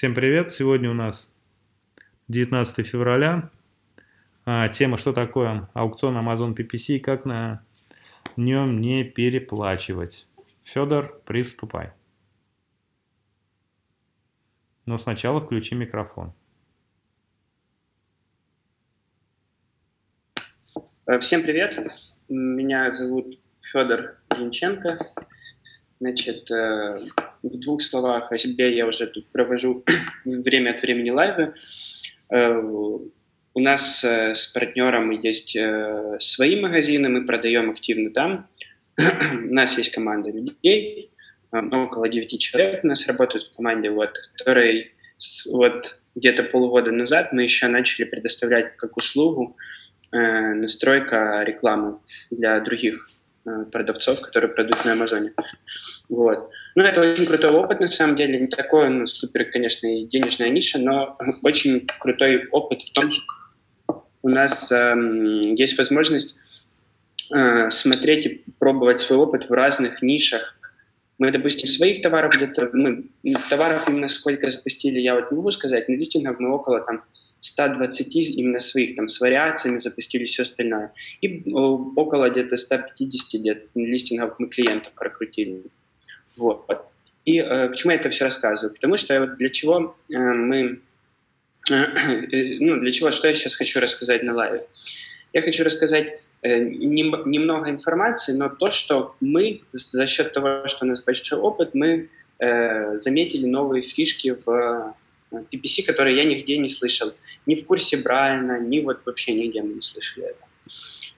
Всем привет! Сегодня у нас 19 февраля. А, тема «Что такое аукцион Amazon PPC и как на нем не переплачивать». Федор, приступай. Но сначала включи микрофон. Э, всем привет! Меня зовут Федор Янченко. Значит, э, в двух словах о себе я уже тут провожу время от времени лайвы. Э, у нас э, с партнером есть свои магазины, мы продаем активно там. У нас есть команда людей, около 9 человек у нас работают в команде, вот, которые вот где-то полгода назад мы еще начали предоставлять как услугу настройка рекламы для других Э, продавцов, которые продают на Амазоне. Вот. Ну, это очень крутой опыт, на самом деле. Не такой, ну, супер, конечно, и денежная ниша, но очень крутой опыт в том, что у нас э, есть возможность э, смотреть и пробовать свой опыт в разных нишах. Мы, допустим, своих товаров где-то, мы товаров именно сколько запустили, я вот не могу сказать, но листингов мы около там 120 именно своих, там, с вариациями запустили все остальное. И около где-то 150 где листингов мы клиентов прокрутили. Вот. И э, почему я это все рассказываю? Потому что для чего э, мы... Э, ну, для чего, что я сейчас хочу рассказать на лайве? Я хочу рассказать э, немного информации, но то, что мы за счет того, что у нас большой опыт, мы э, заметили новые фишки в PPC, которые я нигде не слышал. Ни в курсе Брайана, ни вот вообще нигде мы не слышали это.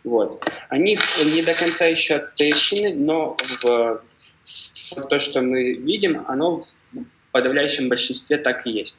Вот. Они не до конца еще оттещены, но в, то, что мы видим, оно в подавляющем большинстве так и есть.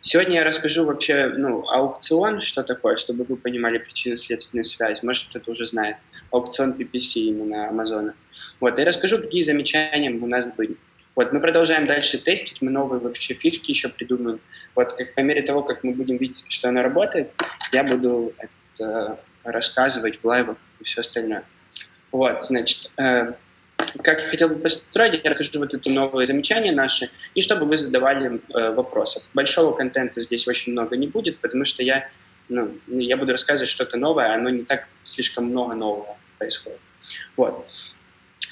Сегодня я расскажу вообще, ну, аукцион, что такое, чтобы вы понимали причинно-следственную связь. Может, кто-то уже знает. Аукцион PPC именно Амазона. Вот, и расскажу, какие замечания у нас были. Вот, мы продолжаем дальше тестить, мы новые вообще фишки еще придумаем. Вот, как, по мере того, как мы будем видеть, что она работает, я буду это рассказывать в лайвах и все остальное. Вот, значит, э, как я хотел бы построить, я расскажу вот это новые замечания наши, и чтобы вы задавали э, вопросы. Большого контента здесь очень много не будет, потому что я, ну, я буду рассказывать что-то новое, оно не так слишком много нового происходит. Вот.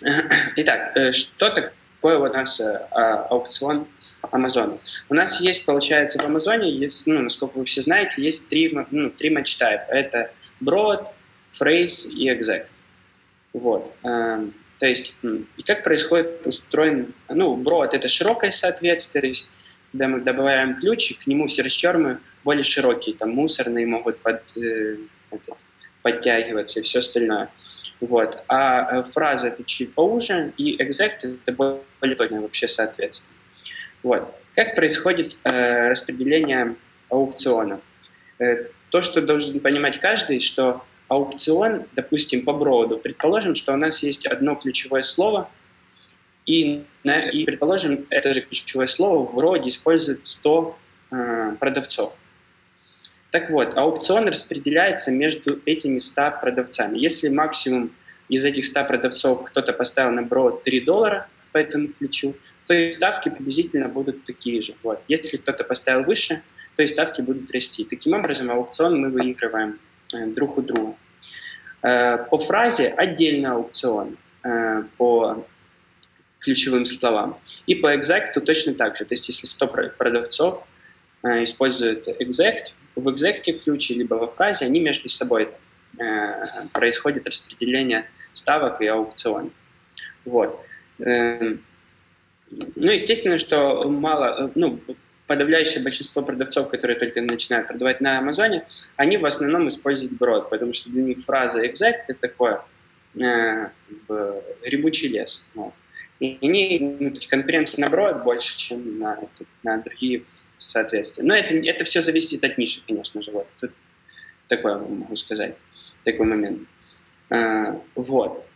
Итак, э, что такое у нас э, а, аукцион Амазона. У нас есть, получается, в Амазоне, есть, ну, насколько вы все знаете, есть три, ну, три матч тайпа. Это Broad, Phrase и Exact. Вот. То есть, и как происходит устроен, ну, Broad — это широкое соответствие, то есть, когда мы добавляем ключик, к нему серчтермы более широкие, там мусорные могут под, э, этот, подтягиваться и все остальное. Вот. А э, фраза это чуть поуже, и exact это более точное вообще соответствие. Вот. Как происходит э, распределение аукциона? Э, то, что должен понимать каждый, что аукцион, допустим, по броду, предположим, что у нас есть одно ключевое слово, и, и предположим, это же ключевое слово в роде использует 100 э, продавцов. Так вот, аукцион распределяется между этими 100 продавцами. Если максимум из этих 100 продавцов кто-то поставил на бро 3 доллара по этому ключу, то и ставки приблизительно будут такие же. Вот. Если кто-то поставил выше, то и ставки будут расти. Таким образом, аукцион мы выигрываем друг у друга. Э, по фразе отдельно аукцион э, по ключевым словам. И по exact точно так же. То есть если 100 продавцов э, используют exact, в экзекте ключе, либо во фразе, они между собой э, происходит распределение ставок и аукционов. Вот. Э, ну, естественно, что мало, ну, подавляющее большинство продавцов, которые только начинают продавать на Амазоне, они в основном используют брод, потому что для них фраза exact — это такое э, ребучий лес. Вот. И они, ну, конкуренция на брод больше, чем на, на другие соответствия. Но это, это все зависит от ниши, конечно же. Вот. Тут такое могу сказать, такой момент. А, вот.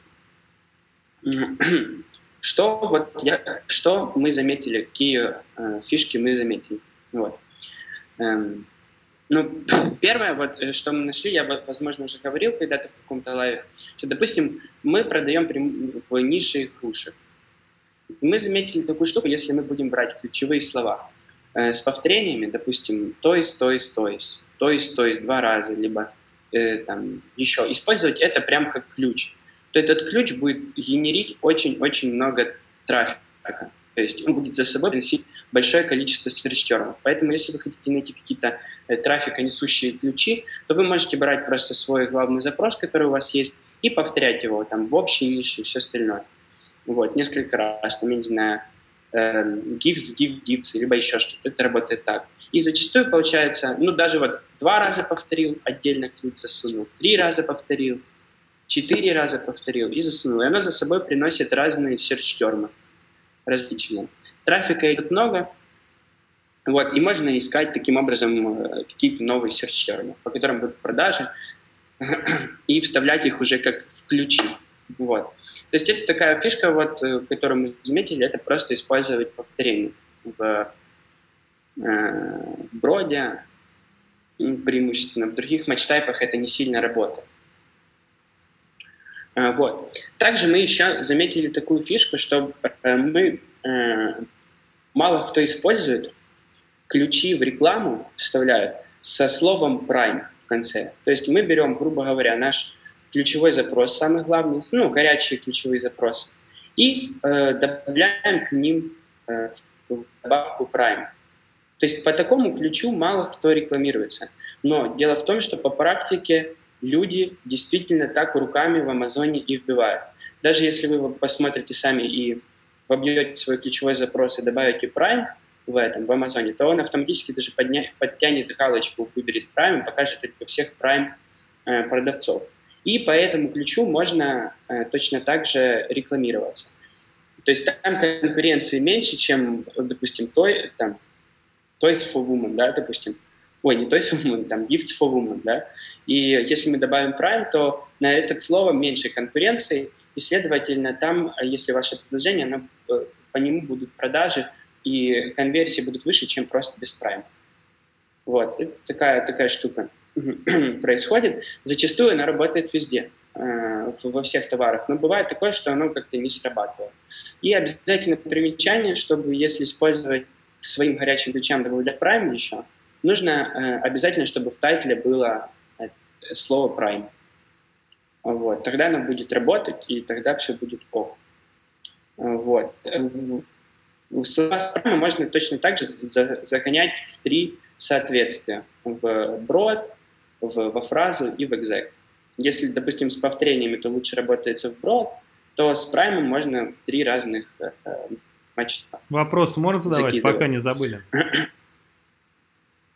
Что, вот я, что мы заметили, какие э, фишки мы заметили. Вот. Эм, ну, первое, вот, э, что мы нашли, я, возможно, уже говорил когда-то в каком-то лайве, что, допустим, мы продаем в нише игрушек. Мы заметили такую штуку, если мы будем брать ключевые слова. э, с повторениями, допустим, то есть, то есть, то есть, то есть, то есть два раза, либо э, там еще, использовать это прям как ключ, то этот ключ будет генерить очень-очень много трафика. То есть он будет за собой приносить большое количество search Поэтому если вы хотите найти какие-то э, трафиконесущие ключи, то вы можете брать просто свой главный запрос, который у вас есть, и повторять его там в общей нише и все остальное. Вот, несколько раз, там, я не знаю, э, gifts, gift, gifts, либо еще что-то. Это работает так. И зачастую получается, ну, даже вот два раза повторил, отдельно ключ засунул, три раза повторил, четыре раза повторил и засунул. И оно за собой приносит разные серч-термы различные. Трафика идет много, вот, и можно искать таким образом э, какие-то новые серч-термы, по которым будут продажи, и вставлять их уже как в ключи. Вот. То есть это такая фишка, вот, э, которую мы заметили, это просто использовать повторение в э, броде, преимущественно в других матч-тайпах это не сильно работает. Э, вот. Также мы еще заметили такую фишку, что э, мы э, мало кто использует ключи в рекламу вставляют со словом prime в конце. То есть мы берем, грубо говоря, наш ключевой запрос, самый главный, ну, горячие ключевые запросы, и э, добавляем к ним э, добавку prime. То есть по такому ключу мало кто рекламируется. Но дело в том, что по практике люди действительно так руками в Амазоне и вбивают. Даже если вы посмотрите сами и вобьете свой ключевой запрос и добавите Prime в этом, в Амазоне, то он автоматически даже подня, подтянет галочку, выберет Prime покажет это всех Prime э, продавцов. И по этому ключу можно э, точно так же рекламироваться. То есть там конкуренции меньше, чем, допустим, той, там, Toys for Women, да, допустим, ой, не Toys for Women, там Gifts for Women, да, и если мы добавим Prime, то на это слово меньше конкуренции, и, следовательно, там, если ваше предложение, оно, э, по нему будут продажи, и конверсии будут выше, чем просто без Prime. Вот, это такая, такая штука происходит. Зачастую она работает везде, э, во всех товарах, но бывает такое, что оно как-то не срабатывает. И обязательно примечание, чтобы если использовать своим горячим ключам добавлять Prime еще, нужно э, обязательно, чтобы в тайтле было э, слово Prime. Вот. Тогда оно будет работать, и тогда все будет ок. Вот. Слова с Prime можно точно так же загонять в три соответствия. В брод, в, во фразу и в exec. Если, допустим, с повторениями, то лучше работается в брод, то с Prime можно в три разных э, матча. Вопрос можно задавать, пока не забыли?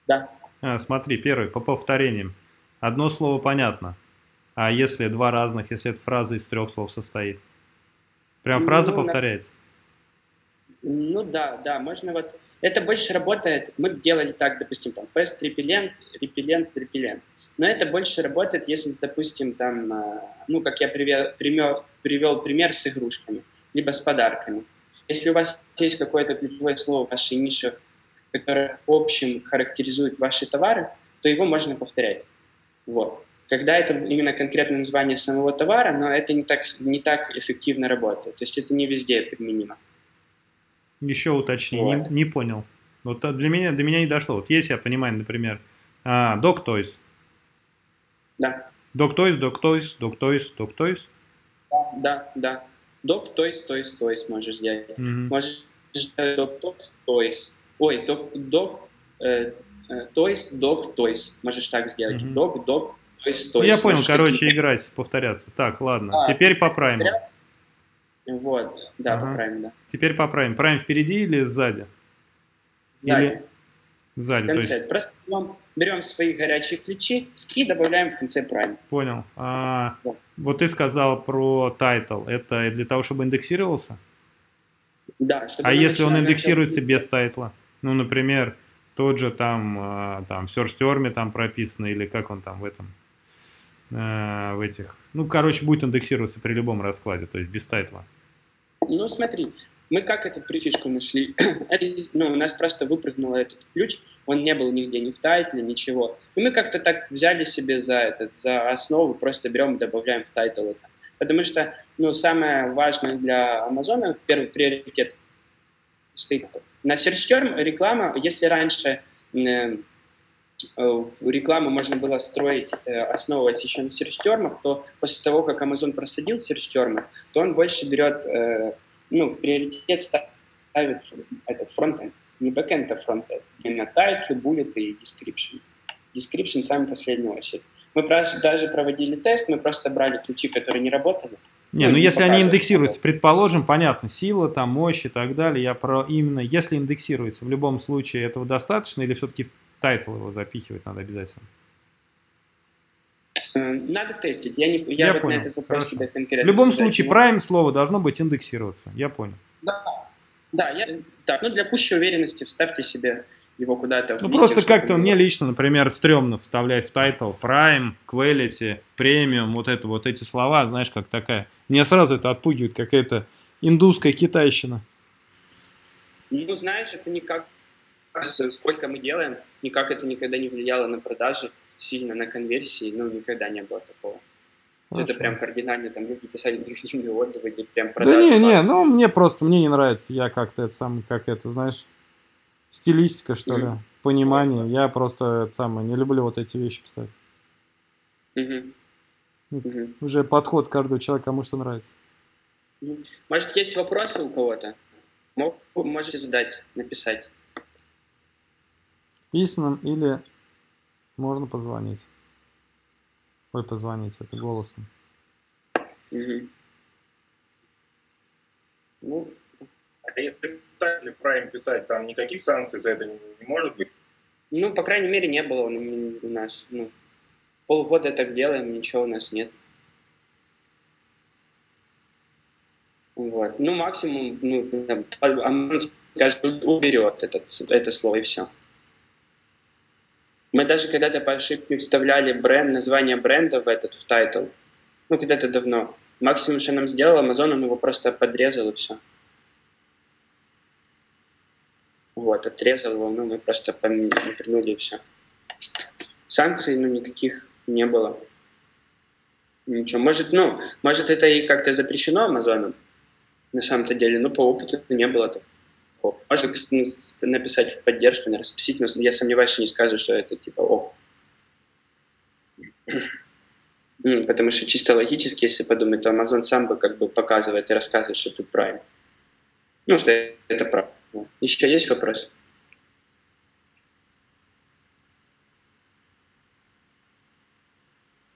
Да. А, смотри, первый, по повторениям. Одно слово понятно. А если два разных, если эта фраза из трех слов состоит? Прям фраза ну, повторяется? Ну да, да, можно вот... Это больше работает, мы делали так, допустим, там, pest репеллент, репеллент, репеллент. Но это больше работает, если, допустим, там, а, ну, как я привел, пример, привел пример с игрушками, либо с подарками. Если у вас есть какое-то ключевое слово в вашей нише, которое в общем характеризует ваши товары, то его можно повторять. Вот. Когда это именно конкретное название самого товара, но это не так, не так эффективно работает. То есть это не везде применимо. Еще уточни, вот. не, не понял. Вот для меня, для меня не дошло. Вот если я понимаю, например, а, Dog Toys. Да. Dog Toys, Dog Toys, Dog Toys, Dog Toys. Да, да. Dog Toys, Toys, Toys можешь сделать. Mm-hmm. Можешь сделать Dog Toys, Toys. Ой, Dog, Dog, э, э, Toys, Dog, Toys. Можешь так сделать. Mm-hmm. Dog, Dog, Toys, Toys. Я понял, короче, такие... играть, повторяться. Так, ладно. А, Теперь поправим. Повторяться? Вот, да, ага. поправим, да. Теперь поправим. Правим впереди или сзади? Сзади. Или... Сзади, в конце. То есть... Просто берем, берем свои горячие ключи и добавляем в конце prime. Понял. А, вот. вот ты сказал про title. Это для того, чтобы индексировался? Да. Чтобы а если он индексируется без тайтла? Ну, например, тот же там, а, там в Term там прописано, или как он там в этом, э, в этих. Ну, короче, будет индексироваться при любом раскладе, то есть без title а. Ну, смотри, мы как эту фишку нашли? ну, у нас просто выпрыгнул этот ключ, он не был нигде, ни в title е, ничего. И мы как-то так взяли себе за, этот, за основу, просто берем и добавляем в title это. Потому что, ну, самое важное для Амазона, в первый приоритет, стоит. На search term реклама, если раньше э, рекламу можно было строить, основываясь еще на search term, то после того, как Amazon просадил search term, то он больше берет, ну, в приоритет ставит этот фронтенд, не бэкенд, а фронтенд. Именно title, bullet и description. Description самый последний очередь. Мы даже проводили тест, мы просто брали ключи, которые не работали. Не, ну, если они индексируются, предположим, понятно, сила, там, мощь и так далее, я про именно, если индексируется, в любом случае этого достаточно или все-таки в title его запихивать надо обязательно? Э, надо тестить. Я, не, я, я вот понял. на этот вопрос тебе конкретно В любом случае, prime слово должно быть индексироваться. Я понял. Да, да, я, так, ну для пущей уверенности вставьте себе его куда-то. Ну просто как-то мне лично, например, стрёмно вставлять в title Prime, Quality, Premium, вот это вот эти слова, знаешь, как такая. Меня сразу это отпугивает, какая-то индусская китайщина. Ну, знаешь, это никак, сколько мы делаем, никак это никогда не влияло на продажи, сильно на конверсии, ну, никогда не было такого. Хорошо. Это прям кардинально, там люди писали негативные отзывы, и прям продажи. Да не, не, ну мне просто, мне не нравится, я как-то это сам, как это, знаешь, стилистика, что ли, понимание. Я просто это самое, не люблю вот эти вещи писать. Уже подход каждого человека, кому что нравится. Может, есть вопросы у кого-то? Можете задать, написать. Письмом или можно позвонить. Ой, позвонить, это голосом. Угу. Ну, а если писатель Prime писать, там никаких санкций за это не, не может быть? Ну, по крайней мере, не было у нас. Ну, полгода так делаем, ничего у нас нет. Вот. Ну, максимум, ну, а скажет, уберет этот, это слово и все. Мы даже когда-то по ошибке вставляли бренд, название бренда в этот, в title. Ну, когда-то давно. Максимум, что нам сделал Amazon, он его просто подрезал и все. Вот, отрезал его, ну, мы просто вернули и все. Санкций, ну, никаких не было. Ничего. Может, ну, может, это и как-то запрещено Амазоном, на самом-то деле, но по опыту не было такого. Можно написать в поддержку, наверное, спросить, но я сомневаюсь, что не скажут, что это типа ок. Потому что чисто логически, если подумать, то Amazon сам бы как бы показывает и рассказывает, что тут правильно. Ну, что это правда. Еще есть вопрос?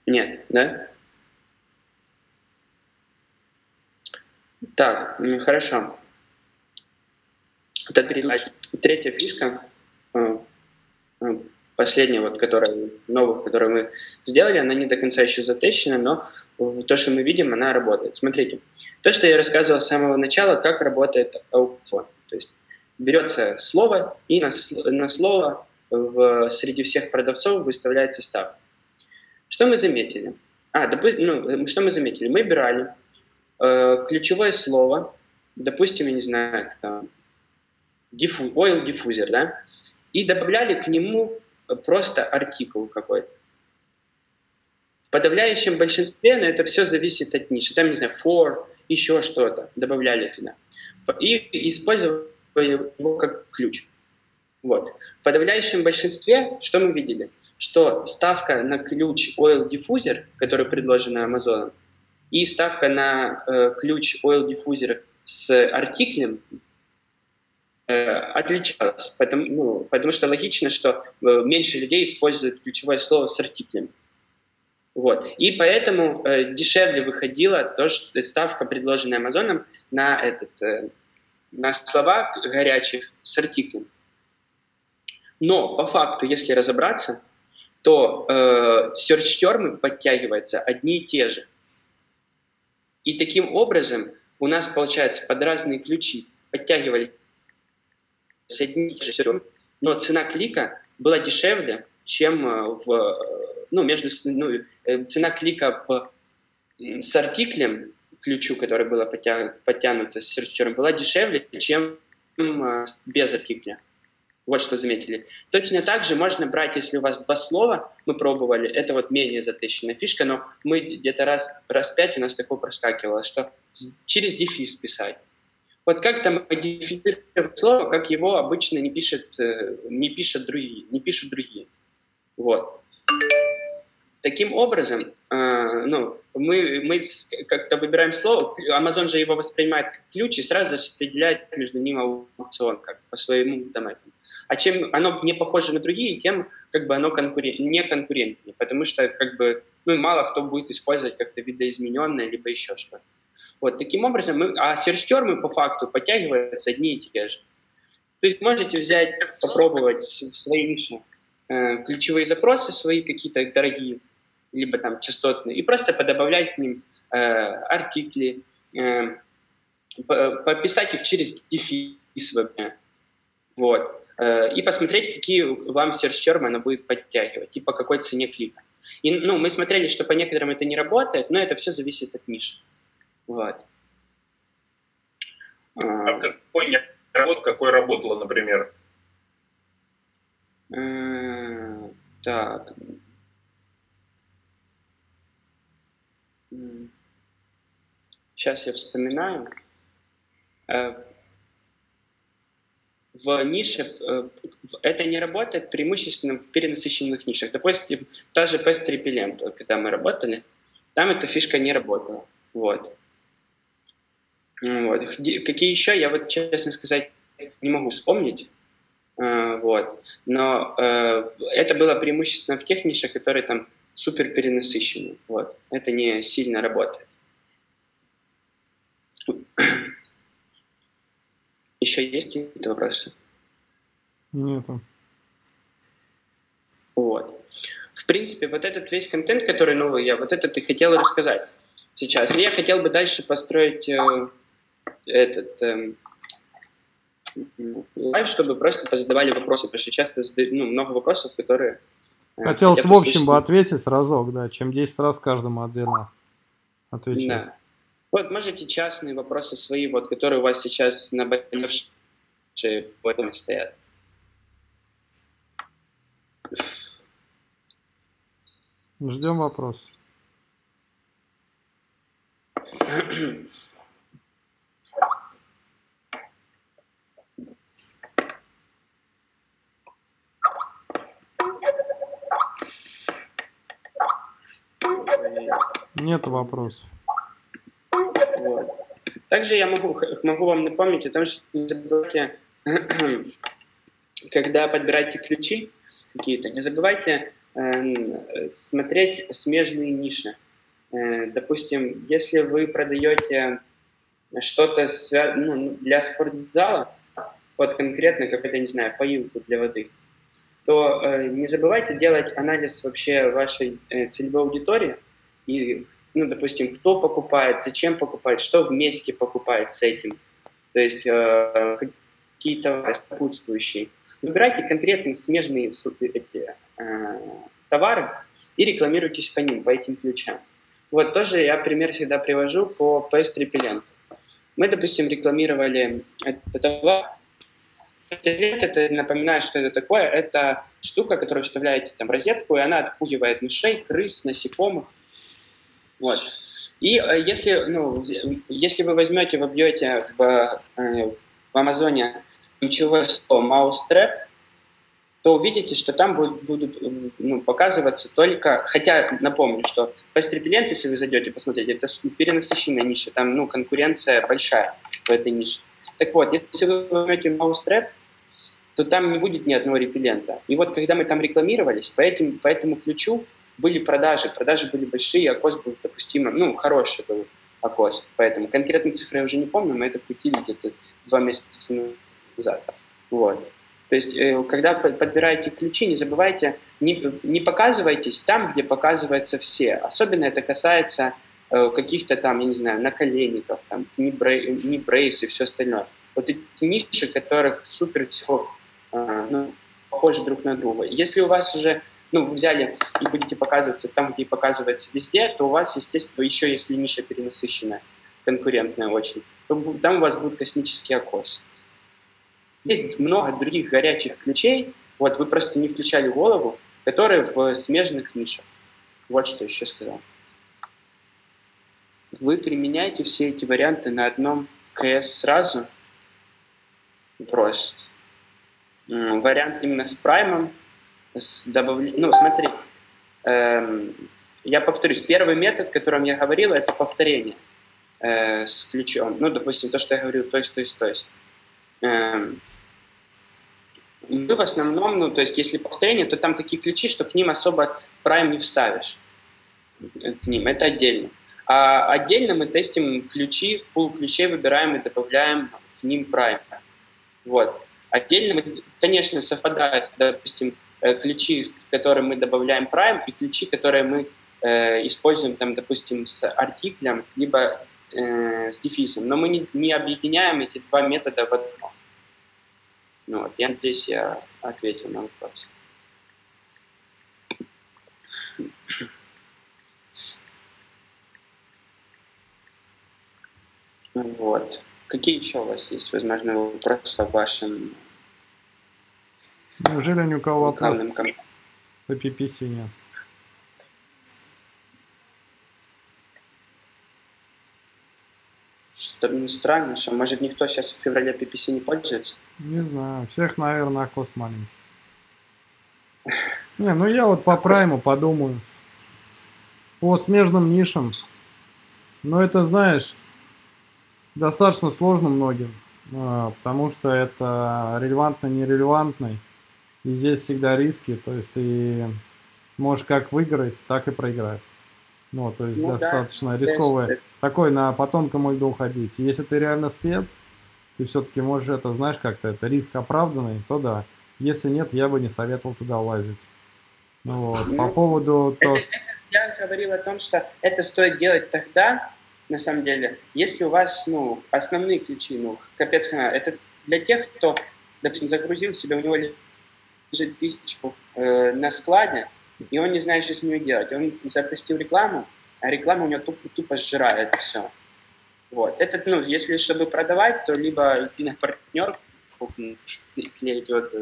Нет, да? Так, хорошо. Тогда Третья фишка, э, э, последняя, вот, которая, новых, которую мы сделали, она не до конца еще затещена, но то, что мы видим, она работает. Смотрите, то, что я рассказывал с самого начала, как работает аукцион. То есть берется слово, и на, на слово в, среди всех продавцов выставляется ставка. Что мы заметили? А, допустим, ну, что мы заметили? Мы брали э, ключевое слово, допустим, я не знаю, там, диффу, oil diffuser, да, и добавляли к нему просто артикул какой-то. В подавляющем большинстве, но это все зависит от ниши. Там, не знаю, for, еще что-то добавляли туда. И использовали его как ключ. Вот. В подавляющем большинстве что мы видели? Что ставка на ключ Oil Diffuser, который предложена Amazon, и ставка на э, ключ Oil Diffuser с артиклем э, отличалась. Потому, ну, потому что логично, что э, меньше людей используют ключевое слово с артиклем. Вот. И поэтому э, дешевле выходила то, что ставка, предложенная Амазоном, на этот э, на слова горячих с артиклем. Но по факту, если разобраться, то э, search-термы подтягиваются одни и те же. И таким образом у нас, получается, под разные ключи подтягивались одни и те же термы, но цена клика была дешевле, чем э, в, ну, между, ну, э, цена клика по, с артиклем ключу, который было подтянуто с серчером, была дешевле, чем без артикля. Вот что заметили. Точно так же можно брать, если у вас два слова, мы пробовали, это вот менее запрещенная фишка, но мы где-то раз, раз пять у нас такое проскакивало, что через дефис писать. Вот как там модифицировать слово, как его обычно не пишет, э, не пишут другие, не пишут другие. Вот. Таким образом, э, ну, мы, мы как-то выбираем слово, Amazon же его воспринимает как ключ и сразу распределяет между ним аукцион как по своему там, этому. А чем оно не похоже на другие, тем как бы оно конкурен... не конкурентнее, потому что как бы ну, мало кто будет использовать как-то видоизмененное, либо еще что-то. Вот таким образом, мы, а термы по факту подтягиваются одни и те же. То есть можете взять, попробовать в своей э, ключевые запросы свои какие-то дорогие, либо там частотные, и просто подобавлять к ним э, артикли, э, пописать их через дефис вот, э, и посмотреть, какие вам search-термы она будет подтягивать, и по какой цене клика. И, ну, мы смотрели, что по некоторым это не работает, но это все зависит от ниши. Вот. А в какой работ, какой работала, например? Э, так, Сейчас я вспоминаю. Э, в нише э, это не работает преимущественно в перенасыщенных нишах. Допустим, та же Pest Repellent, когда мы работали, там эта фишка не работала. Вот. Вот. Какие еще, я вот, честно сказать, не могу вспомнить. Э, вот. Но это было преимущественно в тех нишах, которые там супер перенасыщенный. Вот. Это не сильно работает. Еще есть какие-то вопросы? Нету. Вот. В принципе, вот этот весь контент, который новый я, вот этот и хотел рассказать сейчас. И я хотел бы дальше построить э, этот э, live, чтобы просто позадавали вопросы, потому что часто задаю, ну, много вопросов, которые Хотелось в общем бы ответить разок, да, чем 10 раз каждому отдельно отвечать. Да. Вот можете частные вопросы свои, вот, которые у вас сейчас на в этом стоят. Ждем вопрос. Нет вопросов. Также я могу, могу вам напомнить о том, что не забывайте, когда подбираете ключи какие-то, не забывайте э, смотреть смежные ниши. Э, допустим, если вы продаете что-то ну, для спортзала, вот конкретно, как это, не знаю, поилку для воды, то э, не забывайте делать анализ вообще вашей э, целевой аудитории и ну, допустим, кто покупает, зачем покупает, что вместе покупает с этим. То есть э, какие-то сопутствующие. Выбирайте конкретно смежные эти, э, товары и рекламируйтесь по ним, по этим ключам. Вот тоже я пример всегда привожу по PS Repellent. Мы, допустим, рекламировали этот товар. Это, напоминаю, что это такое. Это штука, которую вставляете там в розетку, и она отпугивает мышей, крыс, насекомых вот. И э, если, ну, если вы возьмете, вобьете в, э, в Амазоне ключевое слово mousetrap, то увидите, что там будут, будут ну, показываться только... Хотя, напомню, что пострепелент, если вы зайдете посмотрите, это перенасыщенная ниша, там ну, конкуренция большая в этой нише. Так вот, если вы возьмете mousetrap, то там не будет ни одного репеллента. И вот когда мы там рекламировались, по, этим, по этому ключу были продажи, продажи были большие, окос был допустимо, ну, хороший был окос, поэтому конкретные цифры я уже не помню, мы это крутили где-то два месяца назад. Вот. То есть, э, когда подбираете ключи, не забывайте, не, не показывайтесь там, где показываются все. Особенно это касается э, каких-то там, я не знаю, наколенников, там, не, брей, не брейс и все остальное. Вот эти ниши, которых супер всего э, ну, похожи друг на друга. Если у вас уже ну, взяли и будете показываться там, где показывается везде, то у вас, естественно, еще если ниша перенасыщенная, конкурентная очень, то там у вас будет космический окос. Есть много других горячих ключей, вот вы просто не включали голову, которые в смежных нишах. Вот что еще сказал. Вы применяете все эти варианты на одном КС сразу, вопрос. Вариант именно с праймом, с добавлением... Ну, смотри, эм, я повторюсь, первый метод, о котором я говорил, это повторение э, с ключом. Ну, допустим, то, что я говорил, то есть, то есть, то есть. Эм, мы в основном, ну, то есть, если повторение, то там такие ключи, что к ним особо прайм не вставишь. К ним, это отдельно. А отдельно мы тестим ключи, пул ключей выбираем и добавляем к ним прайм. Вот. Отдельно, конечно, совпадают, допустим, э, ключи, которые мы добавляем prime, и ключи, которые мы э, используем, там, допустим, с артиклем, либо э, с дефисом. Но мы не, не объединяем эти два метода в одно. Ну, вот, я надеюсь, я ответил на вопрос. Вот. Какие еще у вас есть, возможно, вопросы о вашем Неужели ни у кого вопросов по PPC нет? Что странно, что может никто сейчас в феврале PPC не пользуется? Не знаю, всех, наверное, кост маленький. Не, ну я вот по прайму подумаю. По смежным нишам. Но это, знаешь, достаточно сложно многим, а, потому что это релевантно нерелевантный. И здесь всегда риски, то есть ты можешь как выиграть, так и проиграть. Ну, то есть ну, достаточно да, рисковое. Есть... Такой на по тонкому льду ходить. Если ты реально спец, ты все-таки можешь это, знаешь, как-то это риск оправданный, то да. Если нет, я бы не советовал туда лазить. Ну, вот. ну, по поводу... Это, то, это, я говорил о том, что это стоит делать тогда, на самом деле, если у вас, ну, основные ключи, ну, капец, это для тех, кто, допустим, загрузил себя, у него лежит тысячку э, на складе, и он не знает, что с ней делать. Он запустил рекламу, а реклама у него тупо, тупо сжирает все. Вот. Это, ну, если чтобы продавать, то либо идти на партнер, клеить вот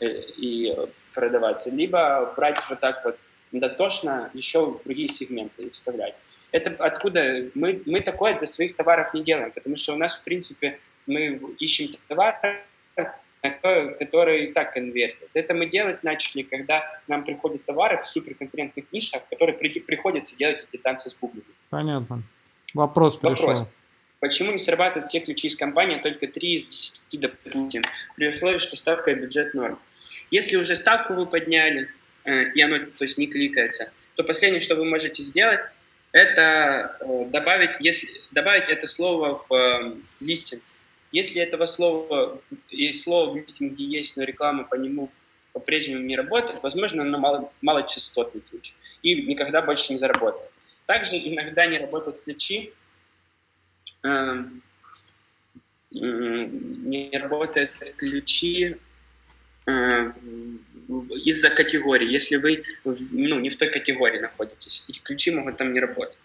э, и продаваться, либо брать вот так вот дотошно еще в другие сегменты и вставлять. Это откуда мы, мы такое для своих товаров не делаем, потому что у нас, в принципе, мы ищем товар, которые и так конвертят. Это мы делать начали, когда нам приходят товары в суперконкурентных нишах, которые при, приходится делать эти танцы с бубнами. Понятно. Вопрос пришел. Вопрос. Почему не срабатывают все ключи из компании, а только 3 из 10, допустим, при условии, что ставка и бюджет норм? Если уже ставку вы подняли, э, и оно то есть, не кликается, то последнее, что вы можете сделать, это э, добавить, если, добавить это слово в э, листинг. Если этого слова и слово в листинге есть, но реклама по нему по-прежнему не работает, возможно, оно мало, малочастотный ключ и никогда больше не заработает. Также иногда не работают ключи, э, не работают ключи э, из-за категории, если вы ну, не в той категории находитесь, и ключи могут там не работать.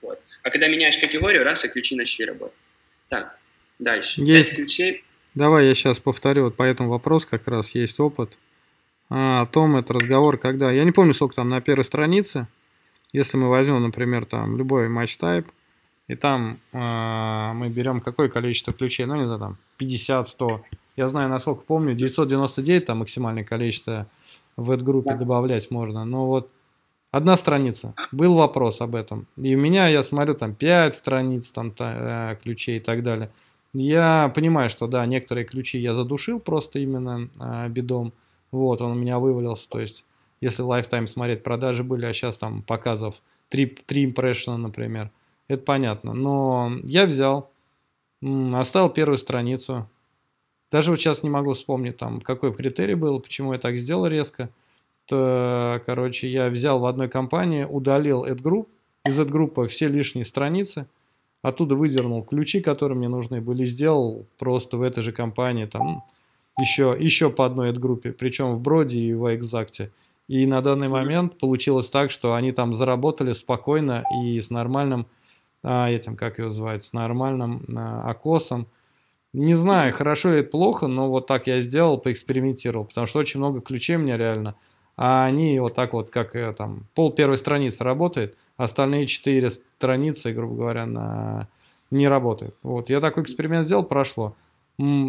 Вот. А когда меняешь категорию, раз, и ключи начали работать. Так, Дальше. Есть. ключей. Давай я сейчас повторю вот по этому вопросу как раз есть опыт. А, о том это разговор, когда... Я не помню, сколько там на первой странице. Если мы возьмем, например, там любой матч type, и там э, мы берем какое количество ключей, ну, не знаю, там 50, 100. Я знаю, насколько помню, 999 там максимальное количество в этой группе да. добавлять можно. Но вот одна страница, был вопрос об этом. И у меня, я смотрю, там 5 страниц там, э, ключей и так далее. Я понимаю, что да, некоторые ключи я задушил просто именно э, бидом. Вот, он у меня вывалился. То есть, если lifetime смотреть, продажи были, а сейчас там показов 3, 3 импрессиона, например. Это понятно. Но я взял, оставил первую страницу. Даже вот сейчас не могу вспомнить, там, какой критерий был, почему я так сделал резко. То, короче, я взял в одной компании, удалил AdGroup, из AdGroup все лишние страницы – Оттуда выдернул ключи, которые мне нужны были, сделал просто в этой же компании там еще, еще по одной группе, причем в Броде и в Экзакте. И на данный момент получилось так, что они там заработали спокойно и с нормальным, а, этим, как его звать, с нормальным а, окосом. Не знаю, хорошо или плохо, но вот так я сделал, поэкспериментировал, потому что очень много ключей у меня реально, а они вот так вот, как э, там, пол первой страницы работает, остальные четыре страницы, грубо говоря, на... не работают. Вот, я такой эксперимент сделал, прошло.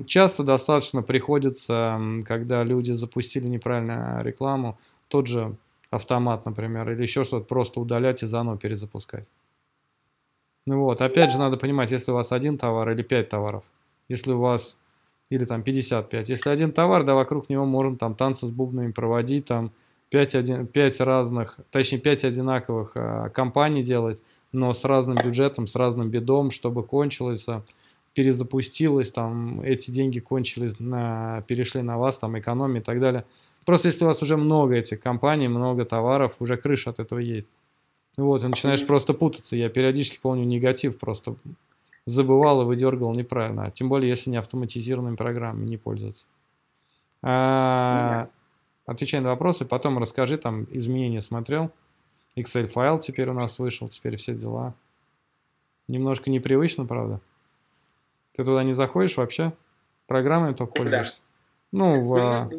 Часто достаточно приходится, когда люди запустили неправильно рекламу, тот же автомат, например, или еще что-то, просто удалять и заново перезапускать. Ну вот, опять же, надо понимать, если у вас один товар или пять товаров, если у вас, или там 55, если один товар, да, вокруг него можно там танцы с бубнами проводить, там 5, один, 5 разных, точнее 5 одинаковых а, компаний делать, но с разным бюджетом, с разным бедом, чтобы кончилось, перезапустилось, там эти деньги кончились, на, перешли на вас, там экономия и так далее. Просто если у вас уже много этих компаний, много товаров, уже крыша от этого едет. Вот, и начинаешь просто путаться. Я периодически помню негатив просто забывал и выдергивал неправильно. А тем более, если не автоматизированными программами не пользоваться. А, отвечай на вопросы, потом расскажи, там изменения смотрел. Excel файл теперь у нас вышел, теперь все дела. Немножко непривычно, правда? Ты туда не заходишь вообще? Программами только пользуешься? Да. Ну, в...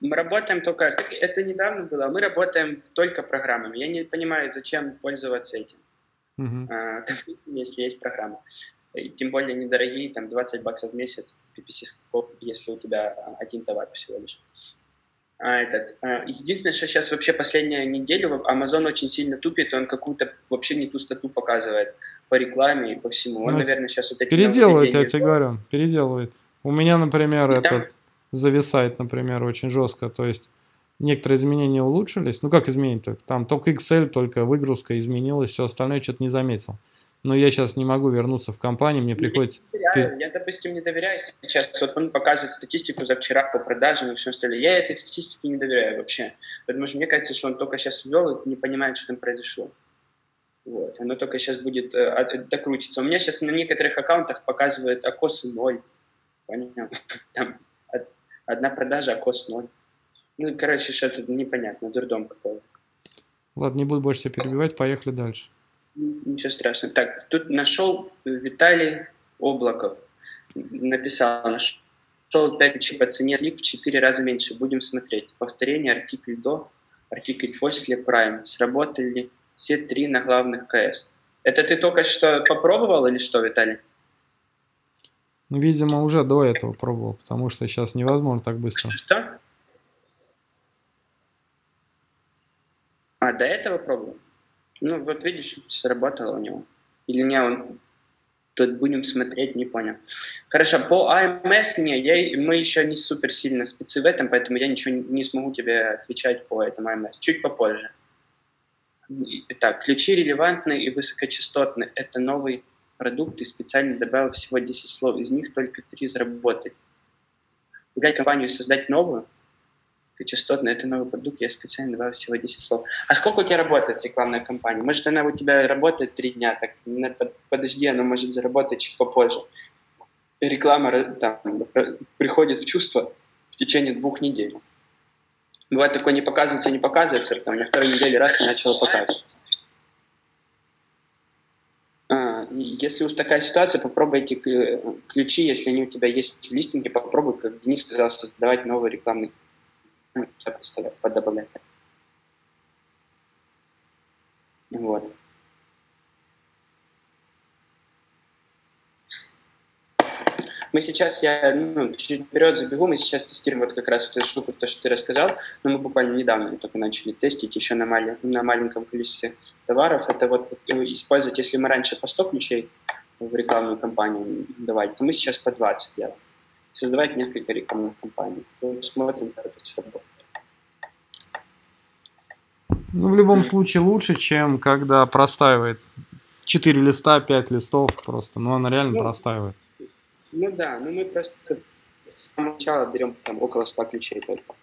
Мы работаем только... Это недавно было. Мы работаем только программами. Я не понимаю, зачем пользоваться этим. Uh-huh. если есть программа. И тем более недорогие, там 20 баксов в месяц PPC если у тебя один товар всего лишь. А, этот, а, единственное, что сейчас вообще последнюю неделю Amazon очень сильно тупит, он какую-то вообще не ту стату показывает по рекламе и по всему. Он, ну, наверное, сейчас вот эти Переделывает, я тебе говорю, переделывает. У меня, например, Там... этот зависает, например, очень жестко, то есть некоторые изменения улучшились. Ну, как изменить-то? Там только Excel, только выгрузка изменилась, все остальное что-то не заметил но я сейчас не могу вернуться в компанию, мне приходится... Я, доверяю, я, допустим, не доверяю сейчас. Вот он показывает статистику за вчера по продажам и все остальное. Я этой статистике не доверяю вообще. Потому что мне кажется, что он только сейчас ввел и не понимает, что там произошло. Вот. Оно только сейчас будет э, докрутиться. У меня сейчас на некоторых аккаунтах показывает окосы ноль. Понял? Там одна продажа, окос ноль. Ну, короче, что-то непонятно, дурдом какой-то. Ладно, не буду больше тебя перебивать, поехали дальше. Ничего страшного. Так, тут нашел Виталий Облаков. Написал, нашел 5 ключей по цене клик в 4 раза меньше. Будем смотреть. Повторение, артикль до, артикль после, прайм. Сработали все три на главных КС. Это ты только что попробовал или что, Виталий? Ну, видимо, уже до этого пробовал, потому что сейчас невозможно так быстро. Что? А, до этого пробовал? Ну, вот видишь, сработало у него. Или не, он тут будем смотреть, не понял. Хорошо, по АМС не, я, мы еще не супер сильно спецы в этом, поэтому я ничего не смогу тебе отвечать по этому АМС. Чуть попозже. Итак, ключи релевантные и высокочастотные. Это новый продукт и специально добавил всего 10 слов. Из них только 3 заработать. Помогать компанию создать новую – частотный, это новый продукт, я специально добавил всего 10 слов. А сколько у тебя работает рекламная кампания? Может, она у тебя работает 3 дня, так подожди, она может заработать чуть попозже. Реклама там, приходит в чувство в течение двух недель. Бывает такое, не показывается, не показывается, там, на второй неделе раз и начало показываться. А, если уж такая ситуация, попробуйте ключи, если они у тебя есть в листинге, попробуй, как Денис сказал, создавать новый рекламный ну, я представляю, подобавлять. Вот. Мы сейчас, я ну, чуть вперед забегу, мы сейчас тестируем вот как раз эту штуку, то, что ты рассказал, но мы буквально недавно только начали тестить еще на, малень, на маленьком количестве товаров. Это вот использовать, если мы раньше по 100 ключей в рекламную кампанию давали, то мы сейчас по 20 делаем создавать несколько рекламных кампаний. Смотрим, как это сработает. Ну, в любом случае лучше, чем когда простаивает 4 листа, 5 листов просто. Ну, она реально ну, простаивает. Ну да, ну мы просто с самого начала берем там около 100 ключей только.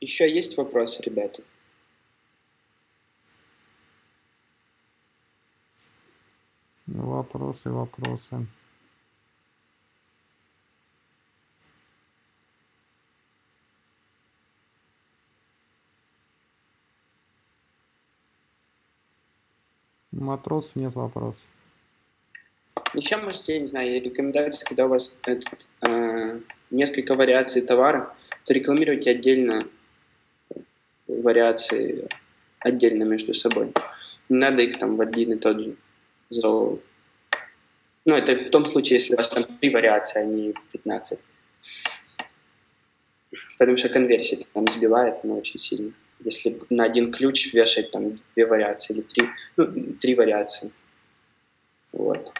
Еще есть вопросы, ребята? Вопросы, вопросы. Матрос, нет вопросов. Еще можете, я не знаю, рекомендации, когда у вас э, несколько вариаций товара, то рекламируйте отдельно вариации отдельно между собой. Не надо их там в один и тот же засовывать. Ну, это в том случае, если у вас там три вариации, а не 15. Потому что конверсия там сбивает она очень сильно. Если на один ключ вешать там две вариации или три, ну, три вариации. Вот.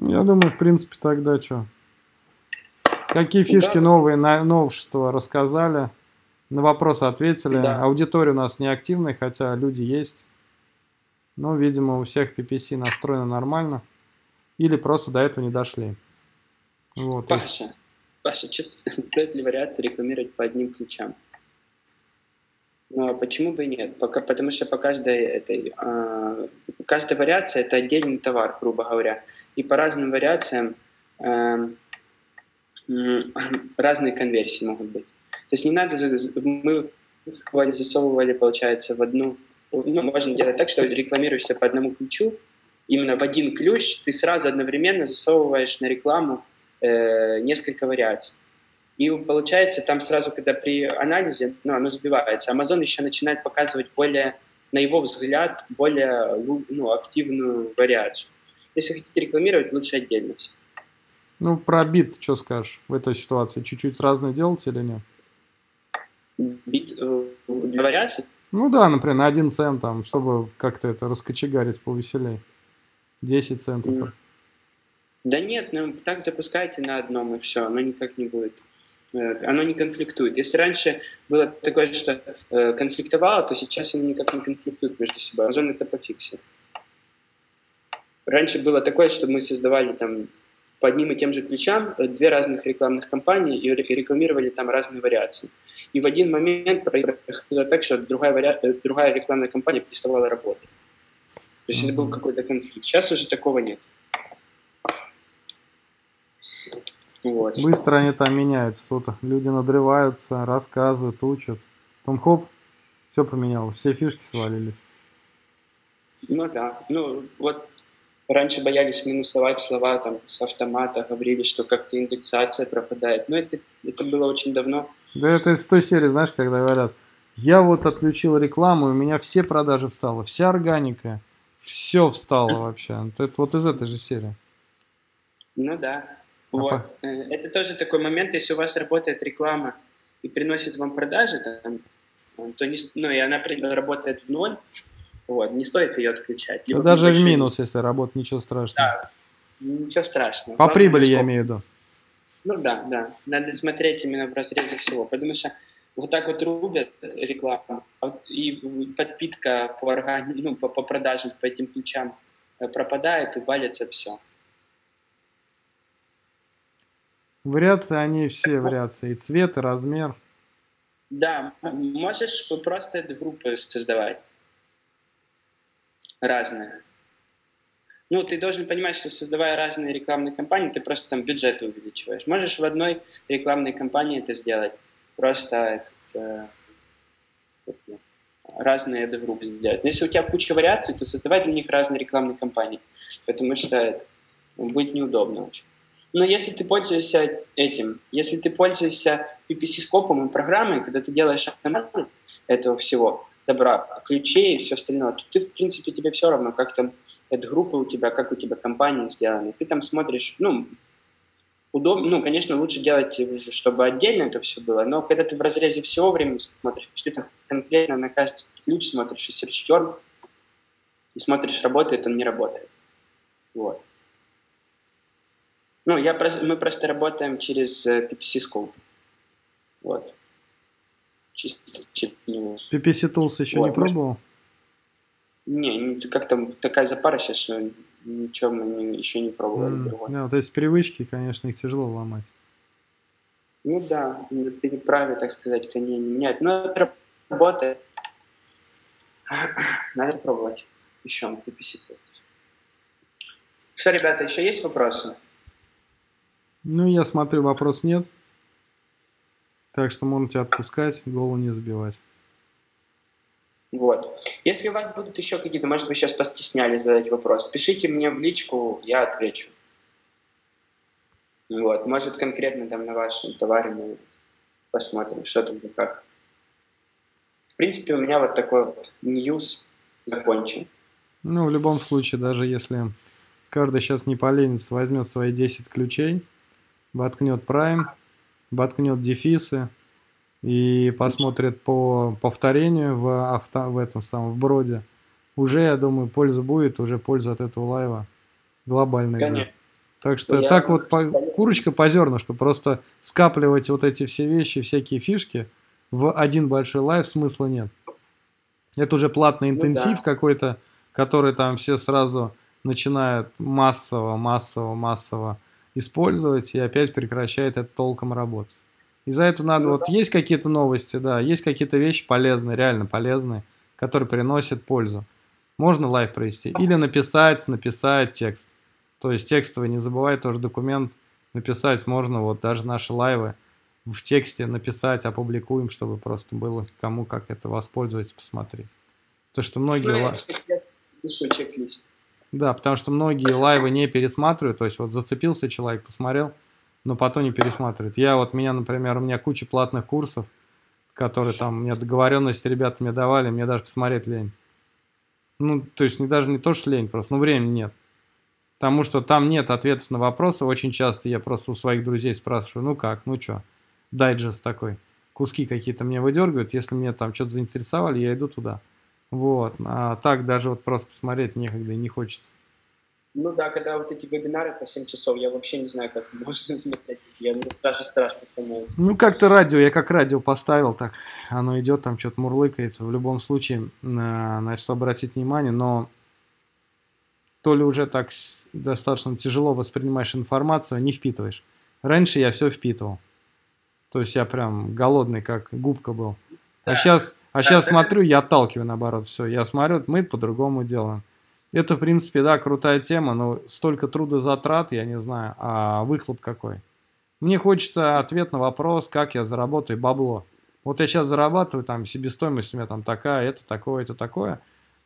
Я думаю, в принципе, тогда что? Какие фишки Да. новые, на- новшества рассказали? На вопросы ответили. Да. Аудитория у нас не активная, хотя люди есть. Но, видимо, у всех PPC настроено нормально. Или просто до этого не дошли. Вот. Паша, Паша, что стоит ли вариации рекламировать по одним ключам? Ну, а почему бы и нет? Пока, потому что по каждой этой, а, каждая вариация это отдельный товар, грубо говоря. И по разным вариациям м, разные конверсии могут быть. То есть не надо, мы вроде засовывали, получается, в одну, ну, можно делать так, что рекламируешься по одному ключу, именно в один ключ ты сразу одновременно засовываешь на рекламу э, несколько вариаций. И получается, там сразу, когда при анализе, ну, оно сбивается, Amazon еще начинает показывать более, на его взгляд, более ну, активную вариацию. Если хотите рекламировать, лучше отдельно все. Ну, про бит, что скажешь в этой ситуации? Чуть-чуть разное делать или нет? Бит, э, для вариаций Ну да, например, на один цент, там, чтобы как-то это раскочегарить повеселее. 10 центов. Мгм. Да нет, ну так запускайте на одном и все, оно никак не будет. э, Оно не конфликтует. Если раньше было такое, что э, конфликтовало, то сейчас оно никак не конфликтует между собой. Amazon это пофиксил. Раньше было такое, что мы создавали там по одним и тем же ключам э, две разных рекламных кампании и рекламировали там разные вариации. И в один момент происходило так, что другая, вариа- э, другая рекламная кампания переставала работать. То есть это был какой-то конфликт. Сейчас уже такого нет. Вот. Быстро они там меняются. Тут люди надрываются, рассказывают, учат. Потом хоп, все поменялось, все фишки свалились. Ну да. Ну вот раньше боялись минусовать слова там с автомата, говорили, что как-то индексация пропадает. Но это, это было очень давно. Да это из той серии, знаешь, когда говорят, я вот отключил рекламу, и у меня все продажи встало, вся органика, все встало вообще. Это, вот из этой же серии. Ну да. А Вот. Э, Это тоже такой момент, если у вас работает реклама и приносит вам продажи, там, э, то не, ну, и она работает в ноль, вот, не стоит ее отключать. Да Либо даже в минус, если работать, ничего страшного. Ничего страшного. По Главное, прибыли я что- имею в виду. Ну да, да. Надо смотреть именно в разрезе всего, потому что вот так вот рубят рекламу, а и подпитка по, органи... ну, по, по продажам, по этим ключам э, пропадает и валится все. Вариации, они все вариации. И цвет, и размер. Да, можешь просто эту группы создавать. Разные. Ну, ты должен понимать, что создавая разные рекламные кампании, ты просто там бюджеты увеличиваешь. Можешь в одной рекламной кампании это сделать. Просто э, как это, разные группы сделать. Но если у тебя куча вариаций, то создавай для них разные рекламные кампании. Потому что это будет неудобно. Но если ты пользуешься этим, если ты пользуешься PPC-скопом и программой, когда ты делаешь анализ этого всего, добра, ключей и все остальное, то ты, в принципе, тебе все равно, как там эта группа у тебя, как у тебя компания сделана. Ты там смотришь, ну, удобно, ну, конечно, лучше делать, чтобы отдельно это все было, но когда ты в разрезе всего времени смотришь, ты там конкретно на каждый ключ смотришь и search и смотришь, работает он, не работает. Вот. Ну, я, прос- мы просто работаем через э, PPC Scope. Вот. Чисто через него. PPC Tools еще не Вот, может- пробовал? Не, не- как там такая запара сейчас, что ничего мы еще не пробовали другого. Да, вот эти привычки, конечно, их тяжело ломать. Ну да, переправе, так сказать, коней не менять. Но это работает. Надо пробовать еще PPC Tools. Что, ребята, еще есть вопросы? Ну, я смотрю, вопрос нет. Так что можете отпускать, голову не забивать. Вот. Если у вас будут еще какие-то, может, вы сейчас постеснялись задать вопрос, пишите мне в личку, я отвечу. Вот, может, конкретно там на вашем товаре мы посмотрим, что там и как. В принципе, у меня вот такой вот ньюс закончен. Ну, в любом случае, даже если каждый сейчас не поленится, возьмет свои 10 ключей, воткнет Prime, воткнет дефисы и посмотрит по повторению в, авто, в этом самом в broad е, уже, я думаю, польза будет, уже польза от этого live а глобальная. Конечно. Так что я так вот по, курочка по зернышку, просто скапливать вот эти все вещи, всякие фишки в один большой live смысла нет. Это уже платный интенсив ну, да. какой-то, который там все сразу начинают массово, массово, массово использовать и опять прекращает это толком работать. Из-за этого надо, ну, вот да. есть какие-то новости, да, есть какие-то вещи полезные, реально полезные, которые приносят пользу. Можно live провести или написать, написать текст. То есть текстовый, не забывай тоже документ написать можно, вот даже наши live ы в тексте написать, опубликуем, чтобы просто было кому как это воспользоваться, посмотреть. То, что многие... Ла... Да, потому что многие лайвы не пересматривают, то есть вот зацепился человек, посмотрел, но потом не пересматривает. Я вот, меня, например, у меня куча платных курсов, которые там, мне договоренности ребята мне давали, мне даже посмотреть лень. Ну, то есть не, даже не то, что лень просто, ну времени нет. Потому что там нет ответов на вопросы. Очень часто я просто у своих друзей спрашиваю, ну как, ну что, дайджест такой. Куски какие-то мне выдергивают. Если мне там что-то заинтересовали, я иду туда. Вот. А так даже вот просто посмотреть некогда и не хочется. Ну да, когда вот эти вебинары по 7 часов, я вообще не знаю, как можно смотреть. Я мне страшно страшно становится. Ну как-то радио, я как радио поставил, так оно идет, там что-то мурлыкает. В любом случае, на, на что обратить внимание, но то ли уже так достаточно тяжело воспринимаешь информацию, не впитываешь. Раньше я все впитывал. То есть я прям голодный, как губка был. А сейчас, а сейчас смотрю, я отталкиваю наоборот. Все, я смотрю, мы по-другому делаем. Это, в принципе, да, крутая тема, но столько трудозатрат, я не знаю, а выхлоп какой. Мне хочется ответ на вопрос, как я заработаю бабло. Вот я сейчас зарабатываю, там, себестоимость у меня там такая, это такое, это такое.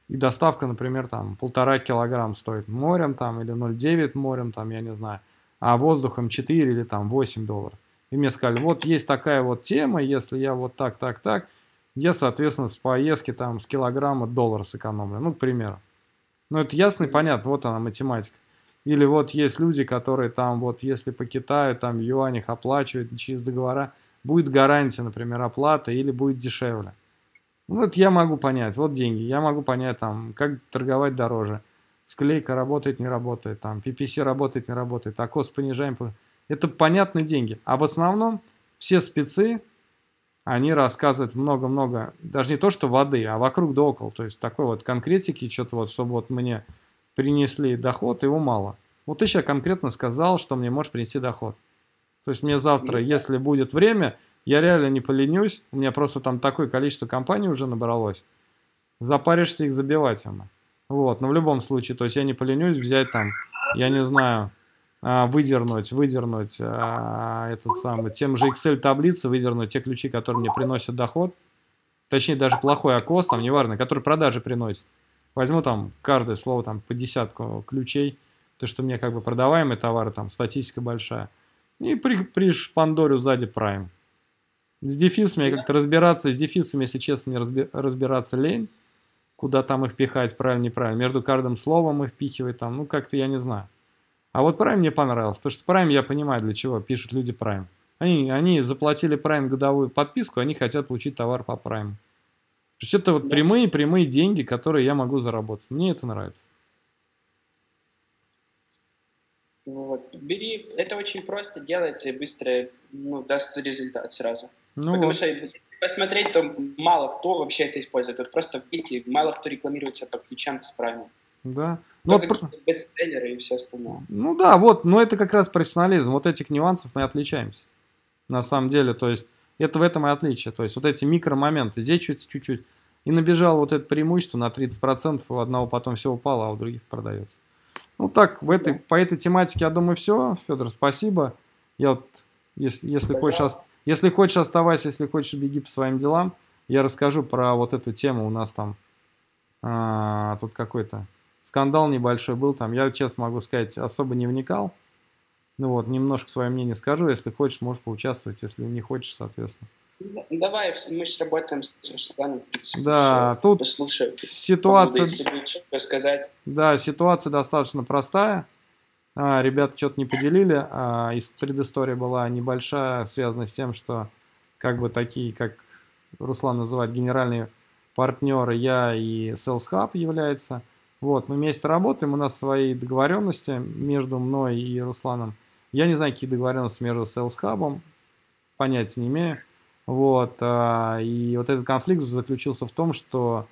И доставка, например, там, полтора килограмм стоит морем там, или 0,9 морем там, я не знаю. А воздухом 4 или там 8 долларов. И мне сказали, вот есть такая вот тема, если я вот так, так, так, я, соответственно, с поездки там с килограмма доллар сэкономлю. Ну, к примеру. Ну, это ясно и понятно, вот она математика. Или вот есть люди, которые там вот, если по Китаю, там в юанях оплачивают через договора, будет гарантия, например, оплаты или будет дешевле. Ну, вот я могу понять, вот деньги, я могу понять там, как торговать дороже. Склейка работает, не работает, там, PPC работает, не работает, а кост понижаем. Это понятные деньги. А в основном все спецы, они рассказывают много-много, даже не то, что воды, а вокруг да около. То есть такой вот конкретики, что-то вот, чтобы вот мне принесли доход, его мало. Вот ты сейчас конкретно сказал, что мне может принести доход. То есть мне завтра, если будет время, я реально не поленюсь, у меня просто там такое количество компаний уже набралось. Запаришься их забивать, ему. Вот, но в любом случае, то есть я не поленюсь взять там, я не знаю, выдернуть, выдернуть а, этот самый, тем же Excel таблицы, выдернуть те ключи, которые мне приносят доход, точнее даже плохой окос, там неважно, который продажи приносит. Возьму там каждое слово там по десятку ключей, то что мне как бы продаваемые товары, там статистика большая. И при, при шпандорю сзади Prime. С дефисами как-то разбираться, с дефисами, если честно, мне разби- разбираться лень. Куда там их пихать, правильно, неправильно. Между каждым словом их пихивать там, ну как-то я не знаю. А вот Prime мне понравился, потому что Prime я понимаю, для чего пишут люди Prime. Они, они заплатили Prime годовую подписку, они хотят получить товар по Prime. То есть это вот прямые-прямые деньги, которые я могу заработать. Мне это нравится. Вот. Бери, это очень просто делается и быстро ну, даст результат сразу. Ну, Потому вот. что посмотреть, то мало кто вообще это использует. Вот просто видите, мало кто рекламируется по ключам с Prime. Да. Ну, вот, бестселлеры и все остальное. Ну да, вот, но это как раз профессионализм. Вот этих нюансов мы отличаемся. На самом деле, то есть, это в этом и отличие. То есть, вот эти микромоменты. Здесь чуть-чуть. И набежало вот это преимущество на 30%, у одного потом все упало, а у других продается. Ну так, в этой, по этой тематике, я думаю, все. Федор, спасибо. Я вот, если, если хочешь, если хочешь, оставайся, если хочешь, беги по своим делам. Я расскажу про вот эту тему. У нас там а, тут какой-то скандал небольшой был. Там, я честно могу сказать, особо не вникал. Ну вот, немножко свое мнение скажу. Если хочешь, можешь поучаствовать. Если не хочешь, соответственно. Ну, давай, мы же работаем с Русланом. Да, тут послушаю. ситуация... Если будет что сказать. Да, ситуация достаточно простая. А, ребята что-то не поделили. А, предыстория была небольшая, связанная с тем, что как бы такие, как Руслан называет, генеральные партнеры, я и Sales Hub является. Вот, мы вместе работаем, у нас свои договоренности между мной и Русланом. Я не знаю, какие договоренности между Sales Hub, понятия не имею. Вот, а, и вот этот конфликт заключился в том, что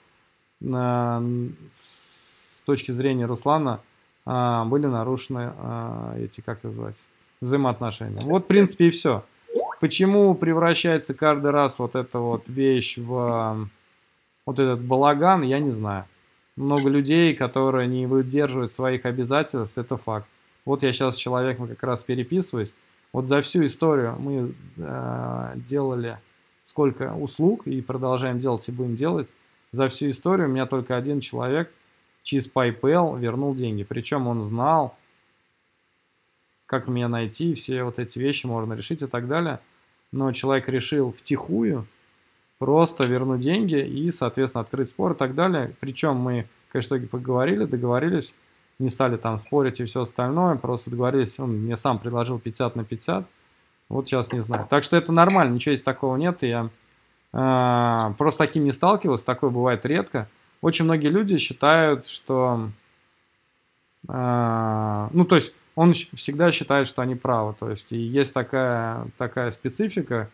с точки зрения Руслана а, были нарушены а, эти, как называть, взаимоотношения. Вот, в принципе, и все. Почему превращается каждый раз вот эта вот вещь в вот этот балаган, я не знаю. Много людей, которые не выдерживают своих обязательств, это факт. Вот я сейчас с человеком как раз переписываюсь. Вот за всю историю мы э, делали сколько услуг и продолжаем делать и будем делать. За всю историю у меня только один человек через PayPal вернул деньги. Причем он знал, как меня найти, все вот эти вещи можно решить и так далее но человек решил втихую просто вернуть деньги и, соответственно, открыть спор и так далее. Причем мы, конечно, поговорили, договорились, не стали там спорить и все остальное, просто договорились, он мне сам предложил 50 на 50, вот сейчас не знаю. Так что это нормально, ничего из такого нет, я э, просто таким не сталкивался, такое бывает редко. Очень многие люди считают, что, э, ну, то есть, он всегда считает, что они правы. То есть и есть такая, такая специфика,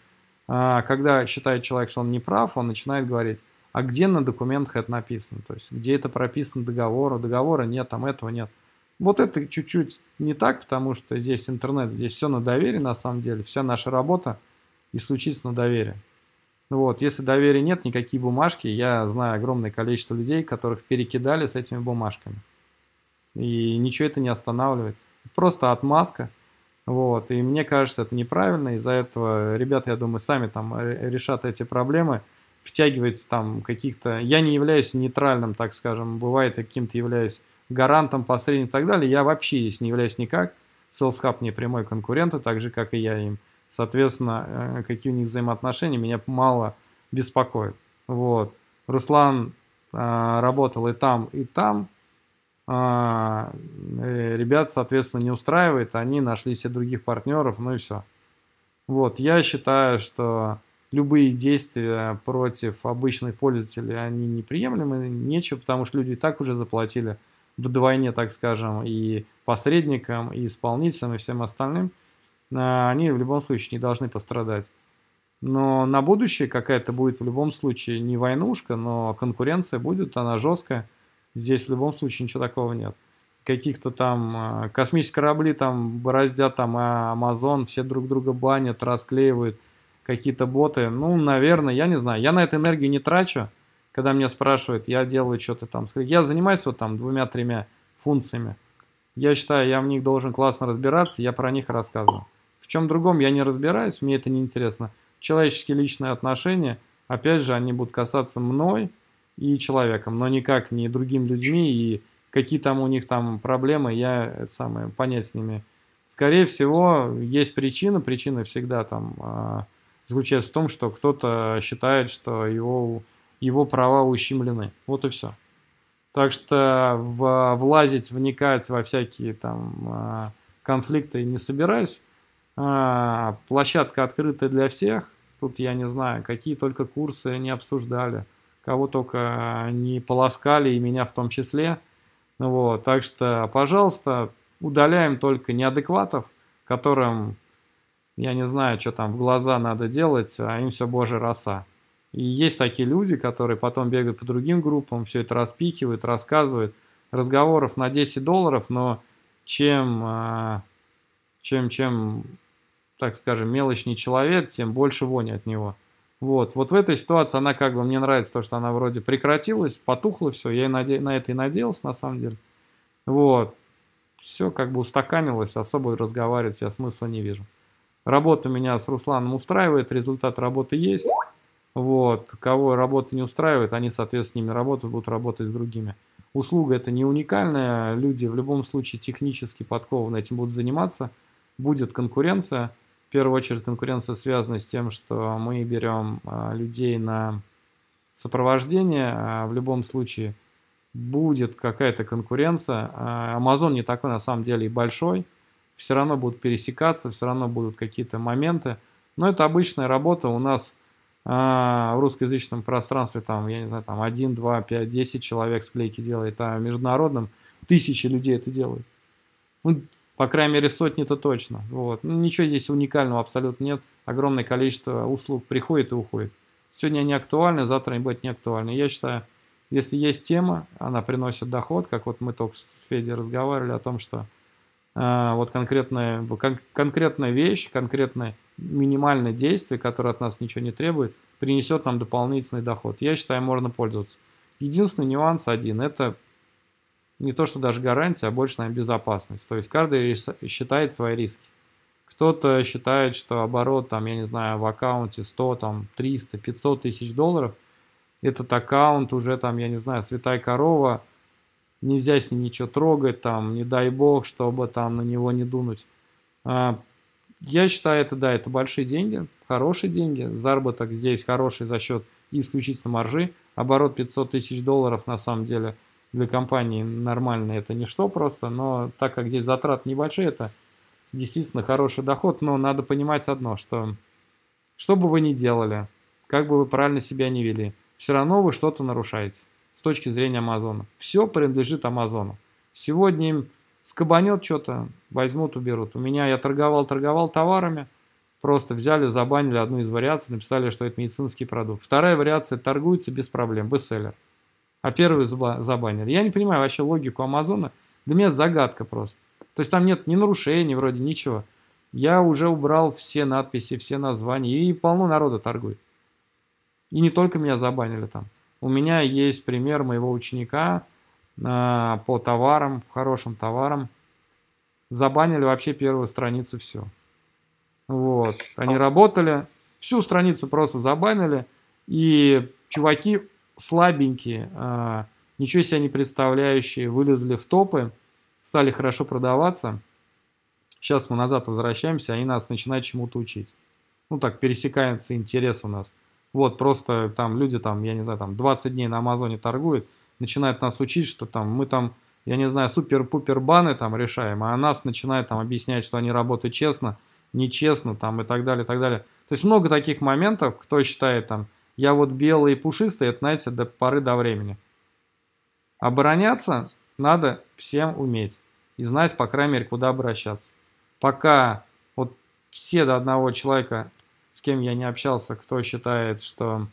когда считает человек, что он не прав, он начинает говорить, а где на документах это написано? То есть где это прописано договор, договора нет, там этого нет. Вот это чуть-чуть не так, потому что здесь интернет, здесь все на доверии на самом деле, вся наша работа исключительно на доверии. Вот, если доверия нет, никакие бумажки, я знаю огромное количество людей, которых перекидали с этими бумажками. И ничего это не останавливает просто отмазка. Вот, и мне кажется, это неправильно, из-за этого ребята, я думаю, сами там решат эти проблемы, втягивать там каких-то... Я не являюсь нейтральным, так скажем, бывает, каким-то являюсь гарантом, посредником и так далее, я вообще здесь не являюсь никак, Sales Hub не прямой конкурент, так же, как и я им. Соответственно, э, какие у них взаимоотношения, меня мало беспокоит. Вот. Руслан э, работал и там, и там, э, ребят, соответственно, не устраивает, они нашли себе других партнеров, ну и все. Вот, я считаю, что любые действия против обычных пользователей, они неприемлемы, нечего, потому что люди и так уже заплатили вдвойне, так скажем, и посредникам, и исполнителям, и всем остальным, а, они в любом случае не должны пострадать. Но на будущее какая-то будет в любом случае не войнушка, но конкуренция будет, она жесткая. Здесь в любом случае ничего такого нет. Каких-то там э, космические корабли там бороздят, там а Amazon, все друг друга банят, расклеивают, какие-то боты. Ну, наверное, я не знаю. Я на эту энергию не трачу. Когда меня спрашивают, я делаю что-то там. Я занимаюсь вот там двумя-тремя функциями. Я считаю, я в них должен классно разбираться, я про них рассказываю. В чем другом я не разбираюсь, мне это не интересно. Человеческие личные отношения, опять же, они будут касаться мной, и человеком, но никак не другими людьми, и какие там у них там проблемы, я это самое, понять с ними. Скорее всего, есть причина, причина всегда там э, заключается в том, что кто-то считает, что его, его права ущемлены. Вот и все. Так что в, влазить, вникать во всякие там э, конфликты не собираюсь. Э, площадка открыта для всех. Тут я не знаю, какие только курсы не обсуждали кого только не полоскали, и меня в том числе. Вот, так что, пожалуйста, удаляем только неадекватов, которым, я не знаю, что там в глаза надо делать, а им все божья роса. И есть такие люди, которые потом бегают по другим группам, все это распихивают, рассказывают. Разговоров на 10 долларов, но чем, а, чем, чем, так скажем, мелочный человек, тем больше вони от него. Вот, вот в этой ситуации она как бы, мне нравится то, что она вроде прекратилась, потухла все, я и наде... на это и надеялся на самом деле. Вот, все как бы устаканилось, особо разговаривать я смысла не вижу. Работа меня с Русланом устраивает, результат работы есть. Вот, кого работа не устраивает, они, соответственно, с ними работают, будут работать с другими. Услуга это не уникальная, люди в любом случае технически подкованы этим будут заниматься. будет конкуренция. В первую очередь конкуренция связана с тем, что мы берем а, людей на сопровождение. А в любом случае будет какая-то конкуренция. А Amazon не такой на самом деле и большой. Все равно будут пересекаться, все равно будут какие-то моменты. Но это обычная работа. У нас а, в русскоязычном пространстве там, я не знаю, там 1, 2, 5, 10 человек склейки делает, а в международном тысячи людей это делают. Ну, по крайней мере, сотни-то точно. Вот. Ну, ничего здесь уникального абсолютно нет. Огромное количество услуг приходит и уходит. Сегодня они актуальны, завтра они будут не актуальны. Я считаю, если есть тема, она приносит доход, как вот мы только с Федей разговаривали о том, что э, вот конкретная, кон, конкретная вещь, конкретное минимальное действие, которое от нас ничего не требует, принесет нам дополнительный доход. Я считаю, можно пользоваться. Единственный нюанс один – это не то, что даже гарантия, а больше, наверное, безопасность. То есть каждый считает свои риски. Кто-то считает, что оборот, там, я не знаю, в аккаунте 100, там, 300, 500 тысяч долларов, этот аккаунт уже, там, я не знаю, святая корова, нельзя с ним ничего трогать, там, не дай бог, чтобы там на него не дунуть. А, я считаю, это, да, это большие деньги, хорошие деньги, заработок здесь хороший за счет исключительно маржи, оборот 500 тысяч долларов на самом деле – для компании нормально это ничто просто, но так как здесь затрат небольшие, это действительно хороший доход, но надо понимать одно, что что бы вы ни делали, как бы вы правильно себя не вели, все равно вы что-то нарушаете с точки зрения Амазона. Все принадлежит Амазону. Сегодня им скобанет что-то, возьмут, уберут. У меня я торговал, торговал товарами, просто взяли, забанили одну из вариаций, написали, что это медицинский продукт. Вторая вариация торгуется без проблем, бестселлер а первый забанили. Я не понимаю вообще логику Амазона. Для меня загадка просто. То есть там нет ни нарушений, вроде ничего. Я уже убрал все надписи, все названия, и полно народа торгует. И не только меня забанили там. У меня есть пример моего ученика э, по товарам, хорошим товарам. Забанили вообще первую страницу все. Вот. Они работали, всю страницу просто забанили. И чуваки слабенькие, а, ничего себе не представляющие, вылезли в топы, стали хорошо продаваться. Сейчас мы назад возвращаемся, они нас начинают чему-то учить. Ну так, пересекается интерес у нас. Вот, просто там люди там, я не знаю, там 20 дней на Амазоне торгуют, начинают нас учить, что там мы там, я не знаю, супер-пупер баны там решаем, а нас начинают там объяснять, что они работают честно, нечестно там и так далее, и так далее. То есть много таких моментов, кто считает там, я вот белый и пушистый, это, знаете, до поры до времени. Обороняться надо всем уметь. И знать, по крайней мере, куда обращаться. Пока вот все до одного человека, с кем я не общался, кто считает, что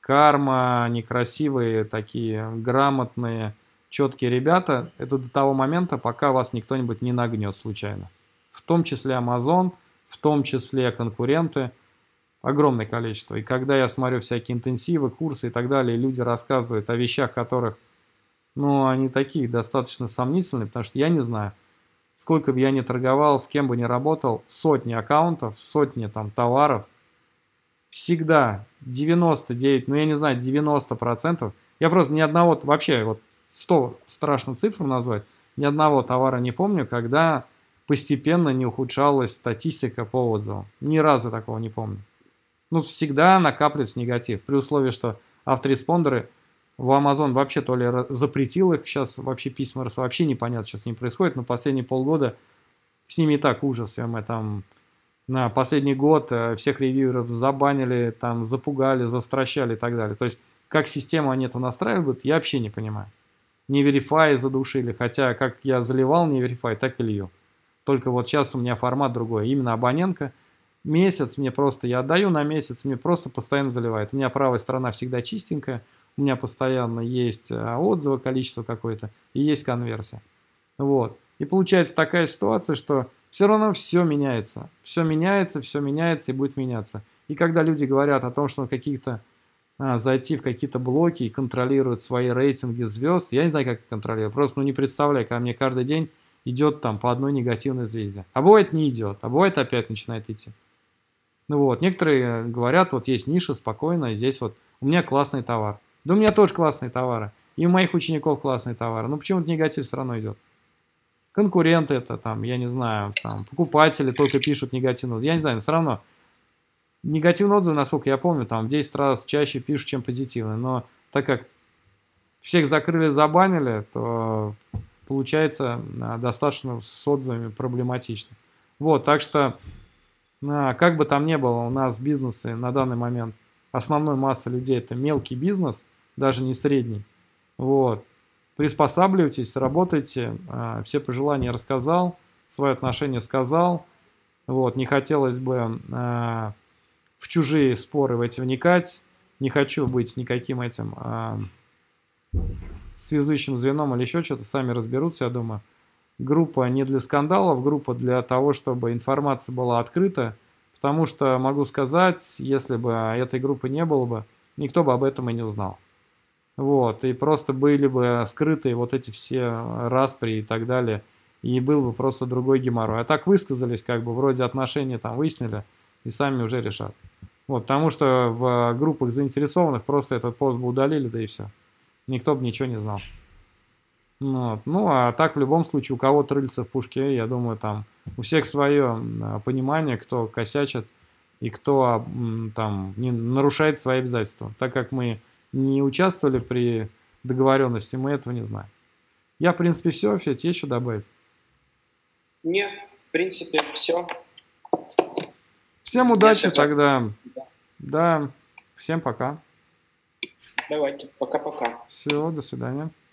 карма, некрасивые, такие грамотные, четкие ребята, это до того момента, пока вас никто-нибудь не нагнет случайно. В том числе Amazon, в том числе конкуренты – огромное количество. И когда я смотрю всякие интенсивы, курсы и так далее, люди рассказывают о вещах, которых, ну, они такие достаточно сомнительные, потому что я не знаю, сколько бы я ни торговал, с кем бы ни работал, сотни аккаунтов, сотни там товаров, всегда 99, ну я не знаю, 90 процентов, я просто ни одного, вообще вот 100 страшно цифр назвать, ни одного товара не помню, когда постепенно не ухудшалась статистика по отзывам. Ни разу такого не помню ну, всегда накапливается негатив. При условии, что автореспондеры в Amazon вообще то ли запретил их, сейчас вообще письма вообще непонятно, что с ним происходит, но последние полгода с ними и так ужас. Мы там на последний год э, всех ревьюеров забанили, там запугали, застращали и так далее. То есть, как систему они это настраивают, я вообще не понимаю. Не Verify задушили, хотя как я заливал не Verify, так и лью. Только вот сейчас у меня формат другой. Именно абонентка – месяц мне просто, я отдаю на месяц, мне просто постоянно заливает. У меня правая сторона всегда чистенькая, у меня постоянно есть э, отзывы, количество какое-то, и есть конверсия. Вот. И получается такая ситуация, что все равно все меняется. Все меняется, все меняется и будет меняться. И когда люди говорят о том, что какие-то а, зайти в какие-то блоки и контролируют свои рейтинги звезд, я не знаю, как их контролировать. Просто ну, не представляю, когда мне каждый день идет там по одной негативной звезде. А бывает не идет, а бывает опять начинает идти. Ну вот, некоторые говорят, вот есть ниша, спокойно, здесь вот у меня классный товар. Да у меня тоже классные товары. И у моих учеников классные товары. Но почему-то негатив все равно идет. конкуренты это там, я не знаю, там, покупатели только пишут негативно. Я не знаю, но все равно негативные отзывы, насколько я помню, там в 10 раз чаще пишут, чем позитивные. Но так как всех закрыли, забанили, то получается а, достаточно с отзывами проблематично. Вот, так что, как бы там ни было, у нас бизнесы на данный момент, основной масса людей это мелкий бизнес, даже не средний. Вот. Приспосабливайтесь, работайте, а, все пожелания рассказал, свое отношение сказал. Вот, не хотелось бы в чужие споры в эти вникать. Не хочу быть никаким этим связующим звеном или еще что-то, сами разберутся, я думаю. Группа не для скандалов, группа для того, чтобы информация была открыта, потому что могу сказать, если бы этой группы не было бы, никто бы об этом и не узнал. Вот, и просто были бы скрыты вот эти все распри и так далее, и был бы просто другой геморрой. А так высказались, как бы вроде отношения там выяснили, и сами уже решат. Вот, потому что в группах заинтересованных просто этот пост бы удалили, да и все никто бы ничего не знал. Ну, ну, а так в любом случае у кого-то рыльца в пушке, я думаю, там у всех свое а, понимание, кто косячит и кто там не нарушает свои обязательства. Так как мы не участвовали при договоренности, мы этого не знаем. Я, в принципе, все. Федь, есть еще добавить? Нет, в принципе, все. Всем удачи тогда. Да. да, всем пока. Давайте, пока-пока. Все, до свидания.